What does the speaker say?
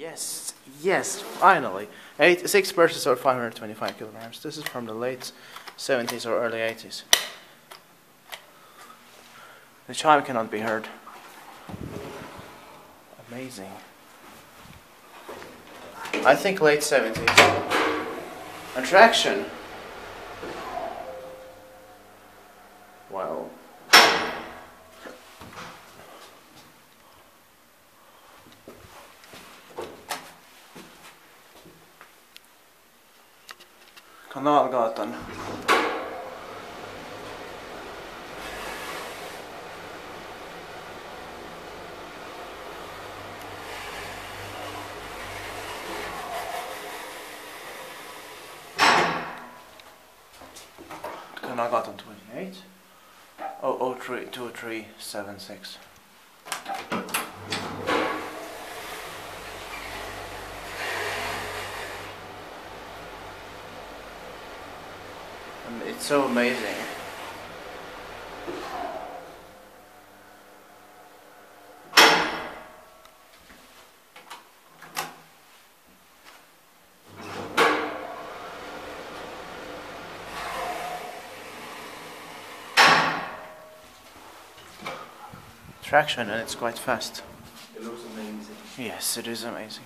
Yes, yes, finally. Eight, six purses or 525 kilograms. This is from the late 70s or early 80s. The chime cannot be heard. Amazing. I think late 70s. Attraction. Kanalgatan. Kanalgatan 28. Oh, oh, three, two, three, seven, six. Um, it's so amazing. Traction and it's quite fast. It looks amazing. Yes, it is amazing.